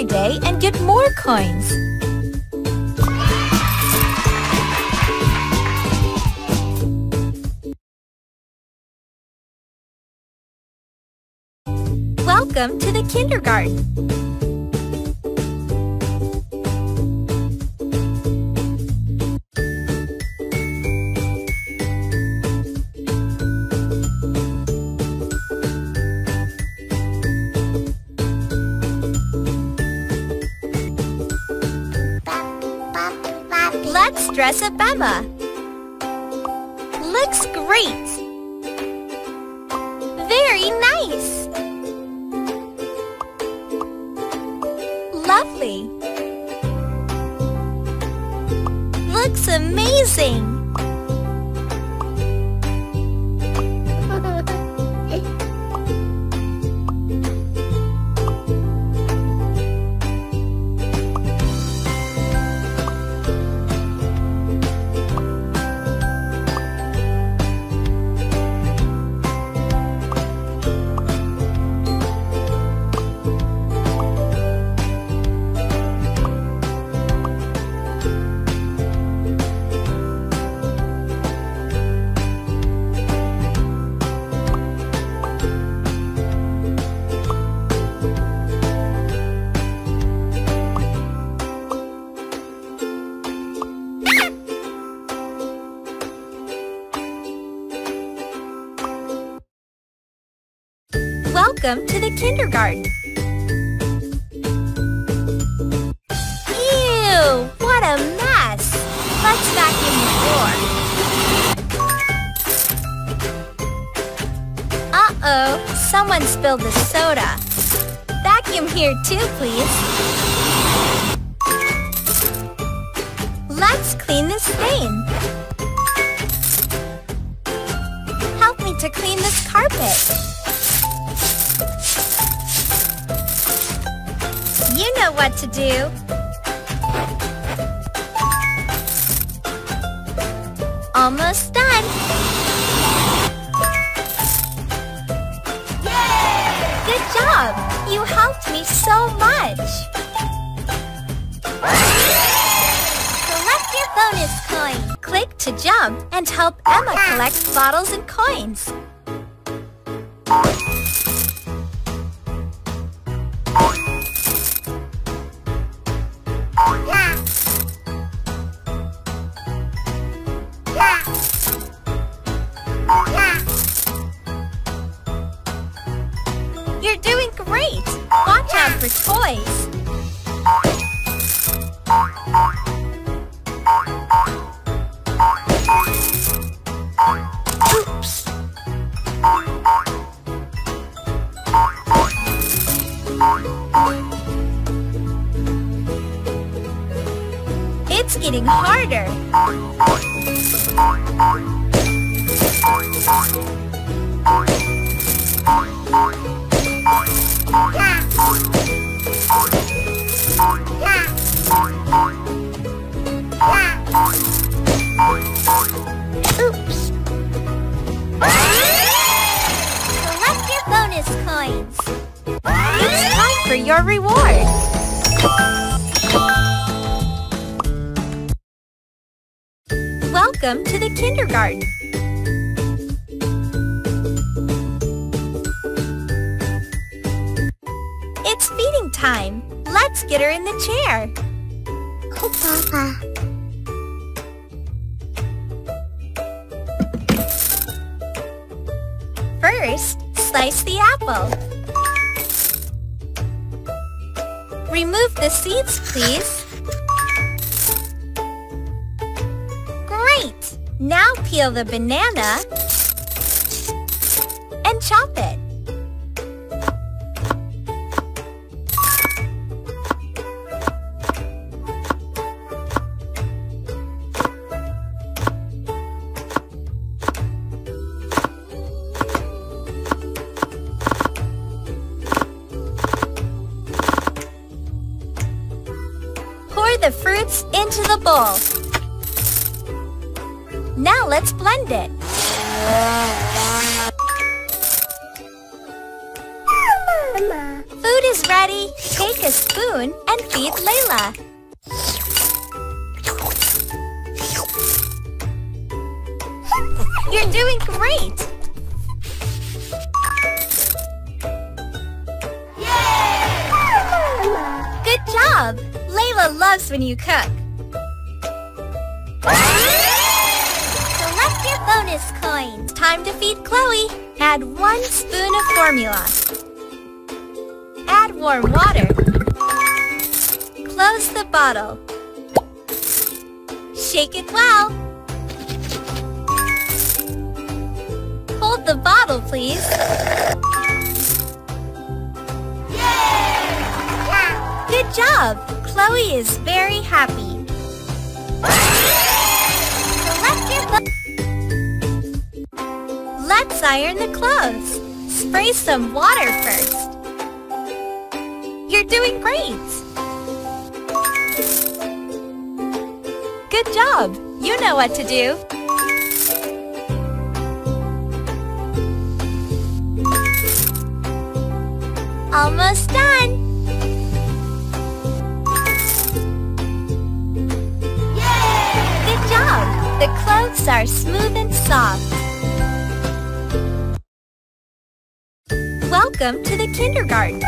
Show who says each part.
Speaker 1: every day and get more coins. Welcome to the kindergarten. Let's dress up Emma. Looks great. Very nice. Lovely. Looks amazing. Welcome to the kindergarten. Ew, what a mess. Let's vacuum the floor. Uh-oh, someone spilled the soda. Vacuum here too, please. Let's clean this stain. Help me to clean this carpet. You know what to do. Almost done. Yay! Good job! You helped me so much. Collect your bonus coin. Click to jump and help Emma collect bottles and coins. You're doing great! Watch out for toys! Oops! It's getting harder! For your reward! Welcome to the kindergarten! It's feeding time! Let's get her in the chair!
Speaker 2: Oh, Papa.
Speaker 1: First, slice the apple. Remove the seeds, please. Great! Now peel the banana and chop it. Into the bowl. Now let's blend it. Food is ready. Take a spoon and feed Layla. You're doing great!
Speaker 2: Mama.
Speaker 1: Good job! Loves when you cook. Collect your bonus coins. Time to feed Chloe. Add one spoon of formula. Add warm water. Close the bottle. Shake it well. Hold the bottle, please. Good job! Chloe is very happy. Let's iron the clothes. Spray some water first. You're doing great! Good job! You know what to do. Almost done! The clothes are smooth and soft. Welcome to the kindergarten.